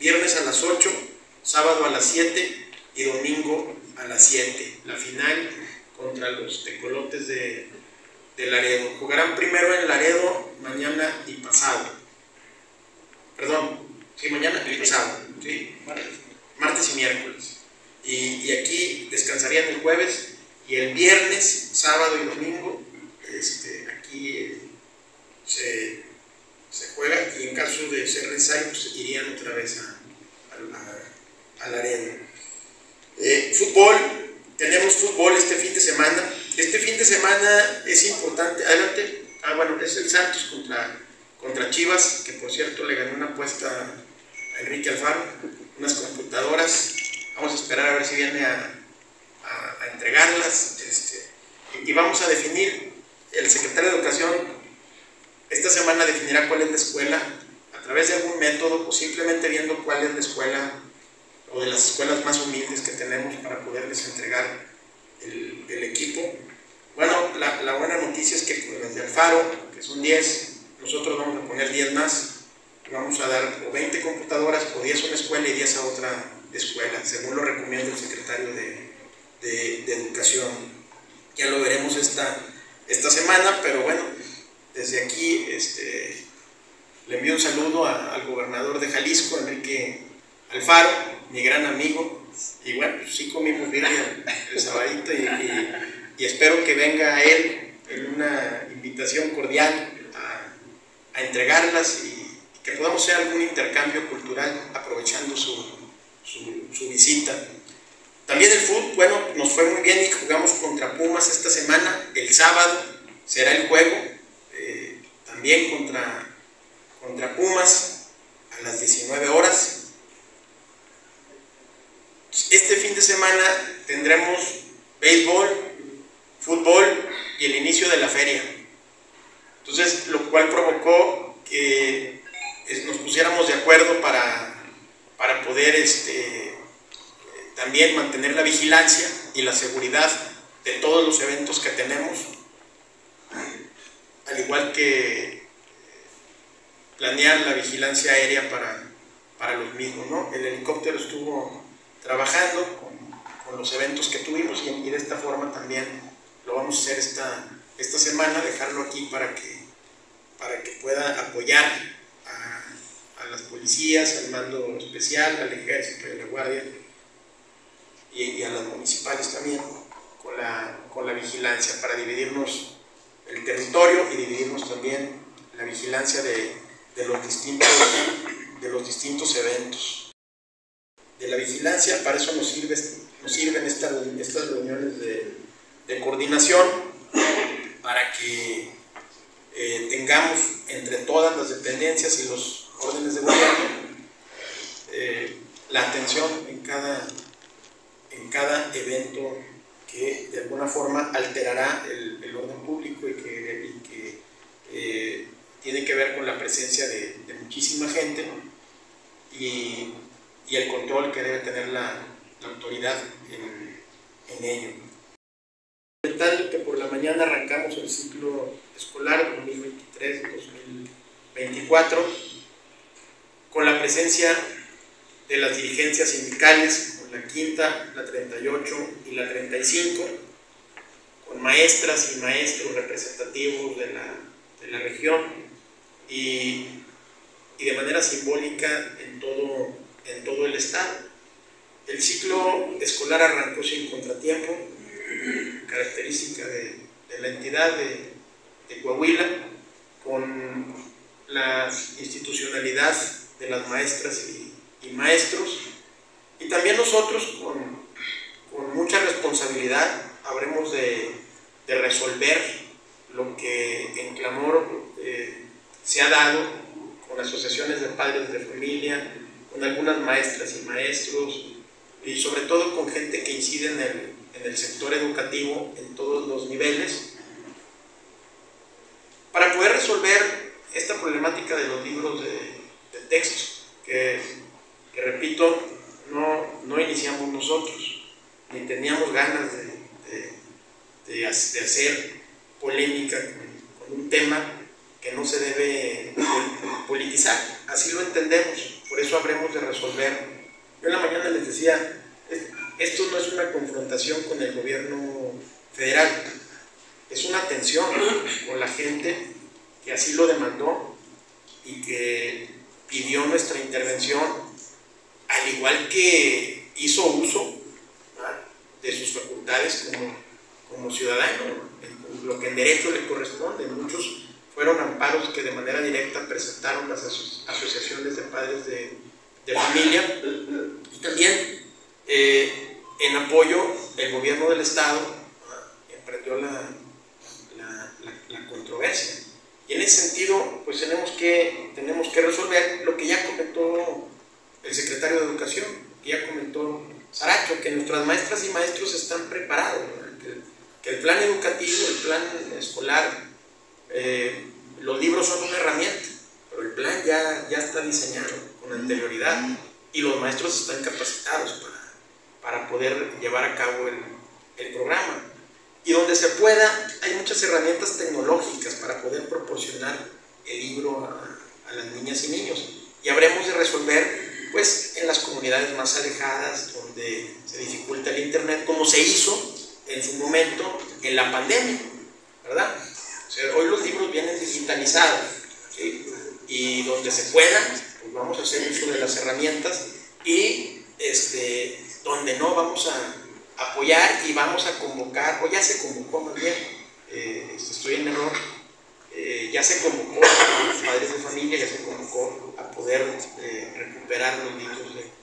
viernes a las 8, sábado a las 7 y domingo a las 7. La final contra los tecolotes de, de Laredo. Jugarán primero en Laredo mañana y pasado. Perdón, sí, mañana y pasado. ¿sí? Martes y miércoles. Y, y aquí descansarían el jueves y el viernes, sábado y domingo, este, aquí eh, se, se, juega y en caso de ser necesario, pues irían otra vez a, a, a Laredo. Eh, fútbol, tenemos fútbol este fin de semana. Este fin de semana es importante. Adelante. Ah, bueno, es el Santos contra, contra Chivas, que por cierto le ganó una apuesta a Enrique Alfaro, unas computadoras. Vamos a esperar a ver si viene a, a, a entregarlas. Este, y vamos a definir, el secretario de Educación semana definirá cuál es la escuela a través de algún método o simplemente viendo cuál es la escuela o de las escuelas más humildes que tenemos para poderles entregar el, el equipo. Bueno, la, la, buena noticia es que con las de Alfaro, que son 10, nosotros vamos a poner 10 más, vamos a dar o 20 computadoras, o 10 a una escuela y 10 a otra escuela, según lo recomienda el secretario de, de, de Educación. Ya lo veremos esta, esta semana, pero bueno, desde aquí este, le envío un saludo al gobernador de Jalisco, Enrique Alfaro, mi gran amigo, y bueno, pues sí comimos bien el, el sabadito y, y, espero que venga él en una invitación cordial a, a entregarlas y, que podamos hacer algún intercambio cultural aprovechando su, su, su, visita. También el fútbol, bueno, nos fue muy bien y jugamos contra Pumas esta semana, el sábado será el juego, también contra, contra Pumas a las 19 horas este fin de semana tendremos béisbol, fútbol y el inicio de la feria. Entonces, lo cual provocó que nos pusiéramos de acuerdo para, para poder este, también mantener la vigilancia y la seguridad de todos los eventos que tenemos, al igual que planear la vigilancia aérea para, para los mismos. ¿no? El helicóptero estuvo trabajando con, los eventos que tuvimos y, de esta forma también lo vamos a hacer esta, esta semana, dejarlo aquí para que, para que pueda apoyar a, a las policías, al mando especial, al ejército y a la guardia y, y, a las municipales también con la, con la vigilancia para dividirnos el territorio y dividirnos también la vigilancia de, de los distintos, de los distintos eventos. De la vigilancia, para eso nos, sirve, nos sirven estas, estas reuniones de, coordinación, para que eh, tengamos entre todas las dependencias y los órdenes de gobierno eh, la atención en cada, en cada evento que de alguna forma alterará el, el orden público y que, y que eh, tiene que ver con la presencia de, de muchísima gente y y el control que debe tener la, la autoridad en, en ello. Comentando que por la mañana arrancamos el ciclo escolar 2023-2024 con la presencia de las dirigencias sindicales, la quinta, la 38 y la 35, con maestras y maestros representativos de la, de la región y, y de manera simbólica en todo en todo el estado. El ciclo escolar arrancó sin contratiempo, característica de, de la entidad de, de, Coahuila, con la institucionalidad de las maestras y, y maestros, y también nosotros con, con mucha responsabilidad habremos de, de, resolver lo que en clamor eh, se ha dado con asociaciones de padres de familia, con algunas maestras y maestros y sobre todo con gente que incide en el, en el sector educativo en todos los niveles, para poder resolver esta problemática de los libros de, de texto, que, que, repito, no, iniciamos nosotros, ni teníamos ganas de, hacer polémica con, un tema que no se debe politizar, así lo entendemos. Por eso habremos de resolver. Yo en la mañana les decía, esto no es una confrontación con el gobierno federal, es una tensión con la gente que así lo demandó y que pidió nuestra intervención, al igual que hizo uso de sus facultades como, ciudadano, lo que en derecho le corresponde. Muchos fueron amparos que de manera directa presentaron las asociaciones de padres de, de familia y también eh, en apoyo el gobierno del Estado emprendió la, la, controversia. Y en ese sentido, pues tenemos que, tenemos que resolver lo que ya comentó el secretario de Educación, que ya comentó Saracho, que nuestras maestras y maestros están preparados, que, el plan educativo, el plan escolar, eh, los libros son una herramienta, pero el plan ya, ya está diseñado con anterioridad y los maestros están capacitados para, para poder llevar a cabo el, el programa. Y donde se pueda, hay muchas herramientas tecnológicas para poder proporcionar el libro a, a las niñas y niños. Y habremos de resolver pues en las comunidades más alejadas donde se dificulta el internet como se hizo en su momento en la pandemia, ¿verdad? hoy los libros vienen digitalizados y donde se pueda, pues vamos a hacer uso de las herramientas y este, donde no vamos a apoyar y vamos a convocar, o ya se convocó más bien, eh, este, estoy en error, eh, ya se convocó a los padres de familia, ya se convocó a poder eh, recuperar los libros de,